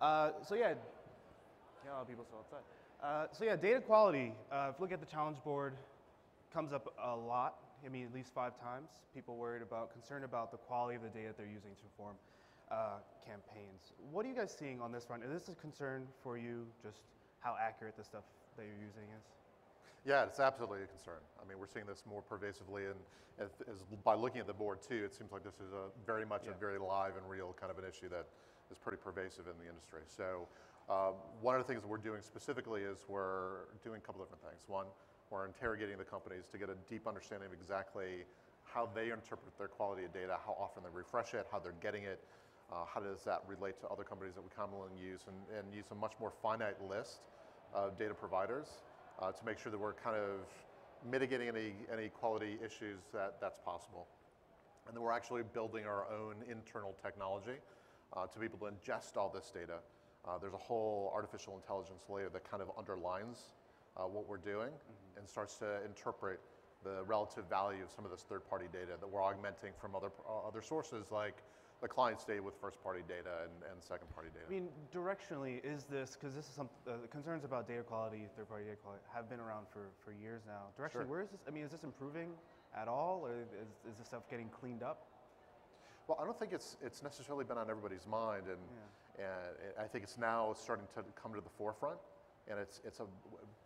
Uh, so yeah, yeah, a lot of people still outside. Uh, so yeah, data quality. Uh, if you look at the challenge board, comes up a lot. I mean, at least five times. People worried about, concerned about the quality of the data they're using to inform uh, campaigns. What are you guys seeing on this front? Is this a concern for you? Just how accurate the stuff that you're using is? Yeah, it's absolutely a concern. I mean, we're seeing this more pervasively, and as, as by looking at the board too, it seems like this is a very much yeah. a very live and real kind of an issue that is pretty pervasive in the industry. So, uh, one of the things we're doing specifically is we're doing a couple different things. One, we're interrogating the companies to get a deep understanding of exactly how they interpret their quality of data, how often they refresh it, how they're getting it, uh, how does that relate to other companies that we commonly use, and, and use a much more finite list of data providers uh, to make sure that we're kind of mitigating any, any quality issues that, that's possible. And then we're actually building our own internal technology uh, to be able to ingest all this data. Uh, there's a whole artificial intelligence layer that kind of underlines uh, what we're doing mm-hmm. and starts to interpret the relative value of some of this third-party data that we're augmenting from other, uh, other sources like the clients data with first party data and, and second party data. I mean, directionally, is this, because this is some, uh, concerns about data quality, third party data quality, have been around for, for years now. Directionally, sure. where is this, I mean, is this improving at all, or is, is this stuff getting cleaned up? Well, I don't think it's, it's necessarily been on everybody's mind, and, yeah. and I think it's now starting to come to the forefront, and it's, it's a,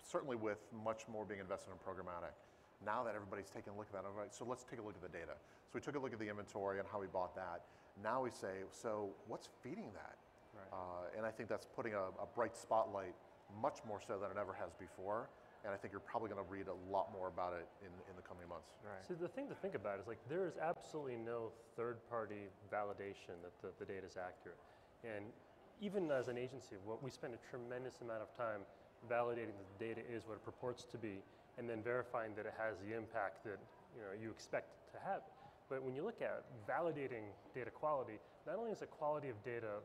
certainly with much more being invested in programmatic now that everybody's taking a look at that, all right, so let's take a look at the data. So we took a look at the inventory and how we bought that. Now we say, so what's feeding that? Right. Uh, and I think that's putting a, a, bright spotlight much more so than it ever has before. And I think you're probably going to read a lot more about it in, in the coming months. Right. So the thing to think about is like there is absolutely no third-party validation that the, the data is accurate. And even as an agency, what we spend a tremendous amount of time validating that the data is what it purports to be, and then verifying that it has the impact that you know you expect it to have. But when you look at validating data quality, not only is the quality of data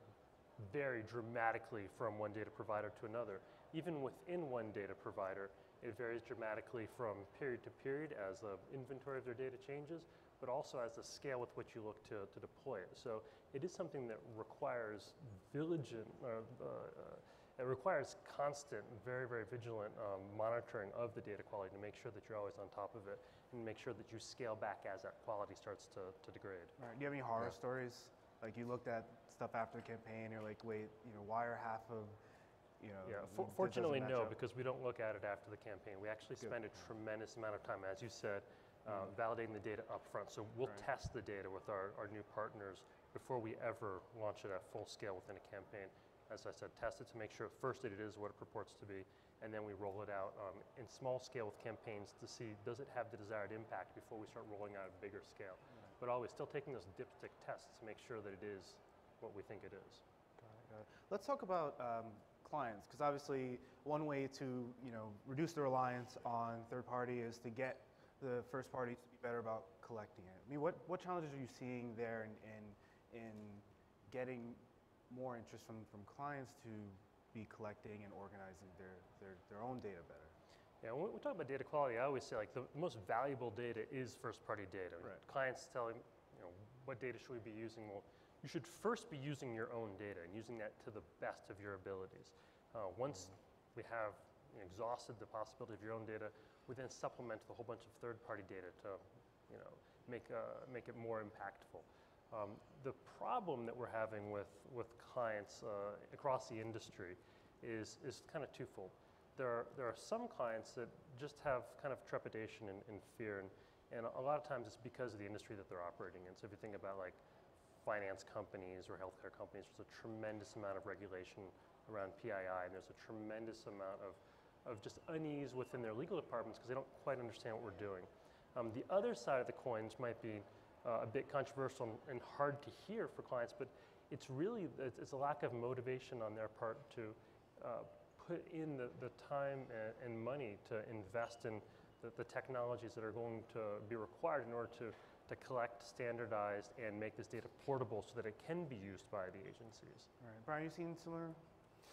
vary dramatically from one data provider to another, even within one data provider, it varies dramatically from period to period as the inventory of their data changes, but also as the scale with which you look to, to deploy it. So it is something that requires vigilant, uh, uh, it requires constant, very, very vigilant um, monitoring of the data quality to make sure that you're always on top of it and make sure that you scale back as that quality starts to, to degrade. Right. Do you have any horror yeah. stories? Like you looked at stuff after the campaign, you're like, wait, you know, why are half of you know, yeah, for, fortunately, no, up. because we don't look at it after the campaign. We actually Good. spend a tremendous amount of time, as you said, uh, validating the data up front. So we'll right. test the data with our, our new partners before we ever launch it at full scale within a campaign as I said, test it to make sure first that it is what it purports to be, and then we roll it out um, in small scale with campaigns to see does it have the desired impact before we start rolling out at bigger scale. Right. But always still taking those dipstick tests to make sure that it is what we think it is. Got it, got it. Let's talk about um, clients, because obviously one way to you know reduce the reliance on third party is to get the first parties to be better about collecting it. I mean, what, what challenges are you seeing there in, in, in getting more interest from, from clients to be collecting and organizing their, their, their own data better. Yeah, when we talk about data quality, I always say like the most valuable data is first party data. Right. Clients telling, you know, what data should we be using? Well, you should first be using your own data and using that to the best of your abilities. Uh, once we have exhausted the possibility of your own data, we then supplement with a whole bunch of third party data to, you know, make, uh, make it more impactful. Um, the problem that we're having with, with clients uh, across the industry is, is kind of twofold. There are, there are some clients that just have kind of trepidation and, and fear, and, and a lot of times it's because of the industry that they're operating in. So if you think about like finance companies or healthcare companies, there's a tremendous amount of regulation around PII, and there's a tremendous amount of, of just unease within their legal departments because they don't quite understand what we're doing. Um, the other side of the coins might be uh, a bit controversial and hard to hear for clients, but it's really it's a lack of motivation on their part to uh, put in the, the time and, and, money to invest in the, the, technologies that are going to be required in order to, to collect, standardize, and make this data portable so that it can be used by the agencies. All right, Brian, you seen similar?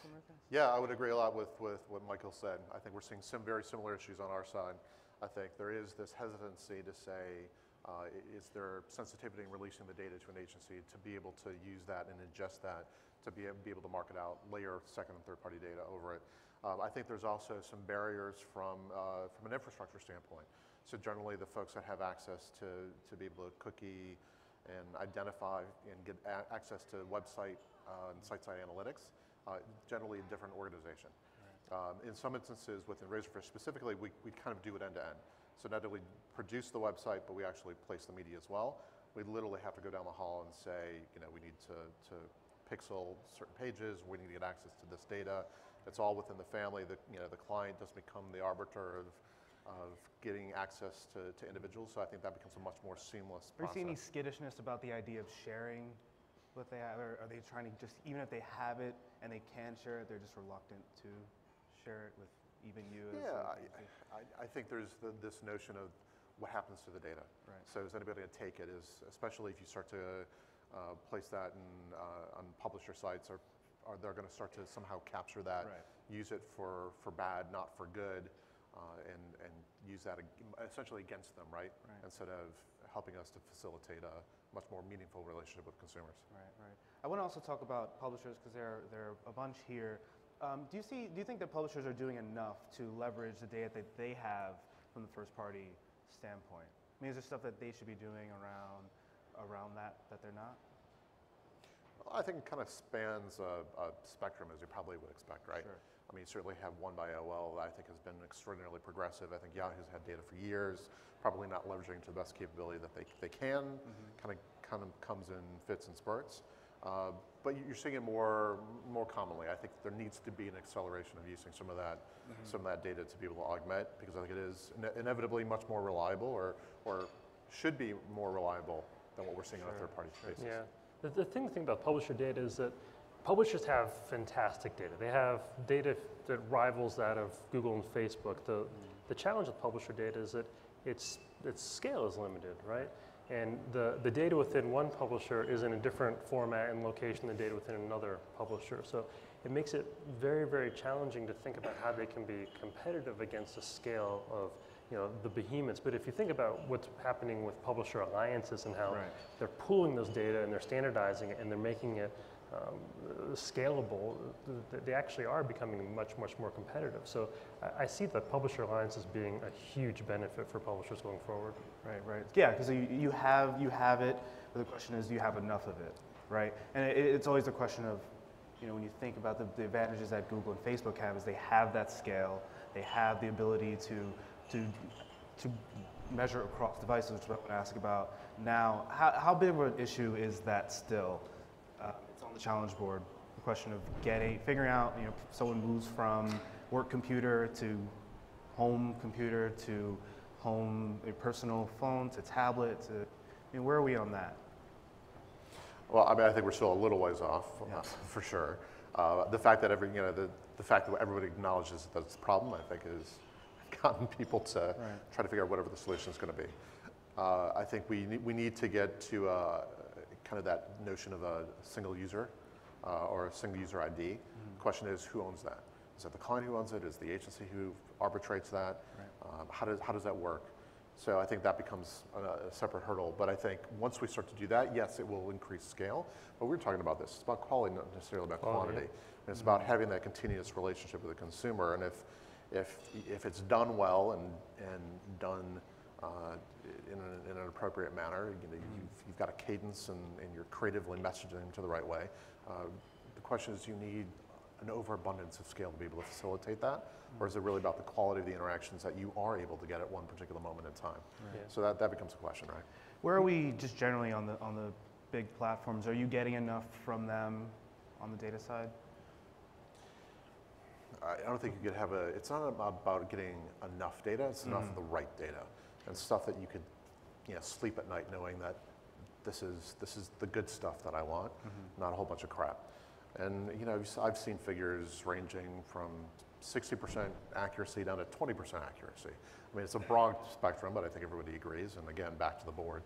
similar things? Yeah, I would agree a lot with, with what Michael said. I think we're seeing some very similar issues on our side. I think there is this hesitancy to say, Uh, is there sensitivity in releasing the data to an agency to be able to use that and ingest that to be, ab- be able to market out, layer second and third party data over it? Um, I think there's also some barriers from, uh, from an infrastructure standpoint. So generally, the folks that have access to, to be able to cookie and identify and get a- access to website uh, and site-side analytics, uh, generally a different organization. Um, in some instances, within Razorfish specifically, we, we kind of do it end-to-end. So not only we produce the website, but we actually place the media as well. We literally have to go down the hall and say, you know, we need to, to pixel certain pages, we need to get access to this data. It's all within the family. The, you know, the client doesn't become the arbiter of, of getting access to, to individuals. So I think that becomes a much more seamless Are you seeing any skittishness about the idea of sharing what they have, or are they trying to just, even if they have it and they can share it, they're just reluctant to share it with even you? as Yeah, an I, agency? I, I think there's the, this notion of what happens to the data. Right. So is anybody going to take it? Is especially if you start to uh, place that in, uh, on publisher sites, are, are they going to start to somehow capture that, Right. use it for, for bad, not for good, uh, and, and use that ag- essentially against them, right? Right. Instead of helping us to facilitate a much more meaningful relationship with consumers. Right, right. I want to also talk about publishers because there, are- there are a bunch here. Um, do you see? Do you think that publishers are doing enough to leverage the data that they have from the first party standpoint? I mean, is there stuff that they should be doing around around that that they're not? I think it kind of spans a, a spectrum, as you probably would expect, right? Sure. I mean, you certainly have one by AOL that I think has been extraordinarily progressive. I think Yahoo's had data for years, probably not leveraging to the best capability that they, they can. Kind of kind of comes in fits and spurts. Uh, but you're seeing it more more commonly. I think there needs to be an acceleration of using some of that some of that data to be able to augment because I think it is ine- inevitably much more reliable or or should be more reliable than what we're seeing on a third party basis. Yeah. The, the thing, thing about publisher data is that publishers have fantastic data. They have data that rivals that of Google and Facebook. The, the challenge with publisher data is that its, its scale is limited, right? And the, the data within one publisher is in a different format and location than data within another publisher. So it makes it very, very challenging to think about how they can be competitive against the scale of you know, the behemoths. But if you think about what's happening with publisher alliances and how Right. they're pooling those data and they're standardizing it and they're making it um, scalable, they actually are becoming much, much more competitive. So I, I see the publisher alliance as being a huge benefit for publishers going forward. Right, right. Yeah, because you, you have you have it, but the question is, do you have enough of it, right? And it, it's always the question of, you know, when you think about the, the advantages that Google and Facebook have, is they have that scale, they have the ability to to to measure across devices, which is I'm going to ask about now. How, how big of an issue is that still? Uh, it's on the challenge board. The question of getting, figuring out, you know, someone moves from work computer to home computer to home a personal phone to tablet to, I mean, where are we on that? Well, I mean, I think we're still a little ways off, Yeah. for sure. Uh, the fact that every, you know, the, the fact that everybody acknowledges that it's a problem, I think, has people to try to figure out whatever the solution is going to be. Uh, I think we need, we need to get to uh, kind of that notion of a single user uh, or a single user ID. Mm-hmm. Question is, who owns that? Is it the client who owns it? Is the agency who arbitrates that? Um, how does how does that work? So I think that becomes a, a separate hurdle. But I think once we start to do that, yes, it will increase scale. But we're talking about this. It's about quality, not necessarily about quantity. And it's about having that continuous relationship with the consumer. And if, if, if it's done well and, and done uh, in, an, in an appropriate manner, you know, you've, you've got a cadence and, and you're creatively messaging to the right way. Uh, the question is, you need an overabundance of scale to be able to facilitate that, or is it really about the quality of the interactions that you are able to get at one particular moment in time? Yeah. So that, that becomes a question, right? Where are we just generally on the, on the big platforms? Are you getting enough from them on the data side? I don't think you could have a, it's not about getting enough data, it's mm-hmm. enough of the right data and stuff that you could, you know, sleep at night knowing that this is, this is the good stuff that I want, mm-hmm. not a whole bunch of crap. And, you know, I've seen figures ranging from 60% accuracy down to 20% accuracy. I mean, it's a broad spectrum, but I think everybody agrees. And again, back to the board,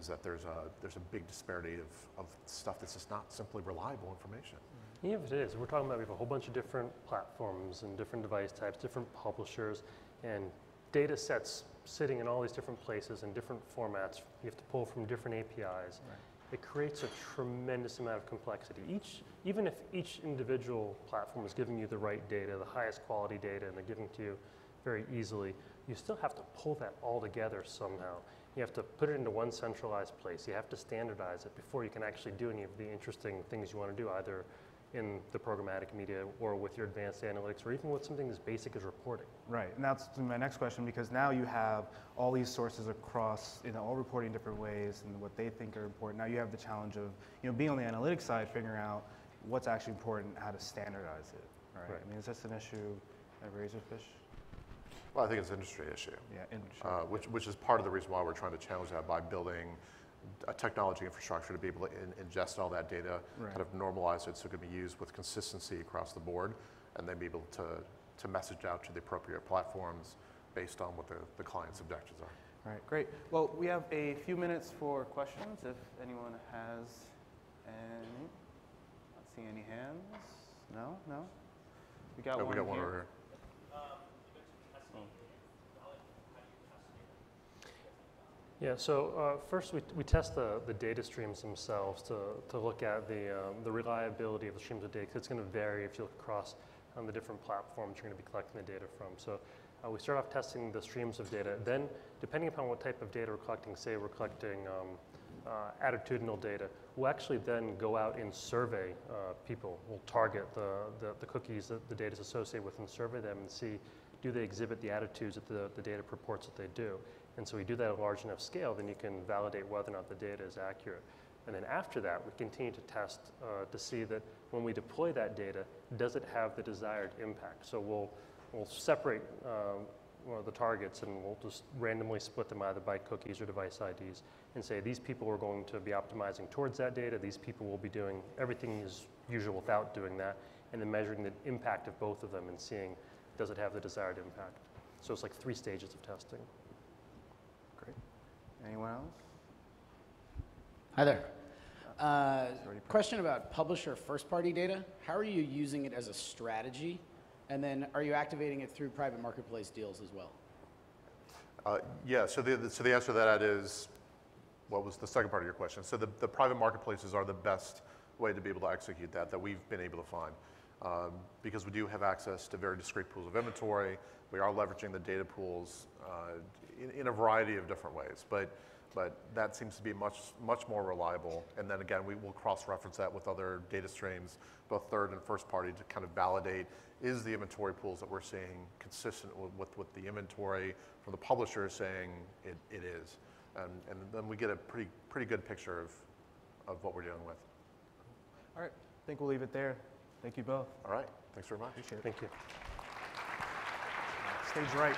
is that there's a, there's a big disparity of, of stuff that's just not simply reliable information. Even if it is, we're talking about we have a whole bunch of different platforms and different device types, different publishers, and data sets sitting in all these different places in different formats. You have to pull from different APIs. It creates a tremendous amount of complexity. Each, even if each individual platform is giving you the right data, the highest quality data, and they're giving it to you very easily, you still have to pull that all together somehow. You have to put it into one centralized place. You have to standardize it before you can actually do any of the interesting things you want to do, either in the programmatic media or with your advanced analytics or even with something as basic as reporting. Right, and that's my next question because now you have all these sources across, you know, all reporting different ways and what they think are important. Now you have the challenge of, you know, being on the analytics side, figuring out what's actually important, how to standardize it. Right. Right. I mean, is this an issue at Razorfish? Well, I think it's an industry issue. Yeah, in, uh, which, which is part of the reason why we're trying to challenge that by building a technology infrastructure to be able to in, ingest all that data, Right. kind of normalize it so it can be used with consistency across the board, and then be able to, to message out to the appropriate platforms based on what the, the client's objectives are. All right, great. Well, we have a few minutes for questions if anyone has any. Not seeing any hands. No, no. We got Oh, one we got one here. over here. Yeah, so uh, first we, we test the, the data streams themselves to, to look at the, um, the reliability of the streams of data. 'cause it's going to vary if you look across on the different platforms you're going to be collecting the data from. So uh, we start off testing the streams of data. Then, depending upon what type of data we're collecting, say we're collecting um, uh, attitudinal data, we'll actually then go out and survey uh, people. We'll target the, the, the cookies that the data is associated with and survey them and see do they exhibit the attitudes that the, the data purports that they do. And so we do that at a large enough scale, then you can validate whether or not the data is accurate. And then after that, we continue to test uh, to see that when we deploy that data, does it have the desired impact? So we'll, we'll separate um, well, the targets and we'll just randomly split them either by cookies or device IDs and say these people are going to be optimizing towards that data, these people will be doing everything as usual without doing that, and then measuring the impact of both of them and seeing does it have the desired impact. So it's like three stages of testing. Great. Anyone else? Hi there. Uh, question about publisher first-party data. How are you using it as a strategy? And then are you activating it through private marketplace deals as well? Uh, Yeah, so the, so the answer to that is, what was the second part of your question? So the, the private marketplaces are the best way to be able to execute that, that we've been able to find. Um, Because we do have access to very discrete pools of inventory, we are leveraging the data pools uh, in, in a variety of different ways. But, but that seems to be much, much more reliable. And then again, we will cross-reference that with other data streams, both third and first party, to kind of validate, is the inventory pools that we're seeing consistent with, with, with the inventory from the publisher saying it, it is? And, and then we get a pretty, pretty good picture of, of what we're dealing with. All right, I think we'll leave it there. Thank you both. All right, thanks very much. Appreciate it. Thank you. Stage right.